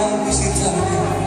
quisiera visitarme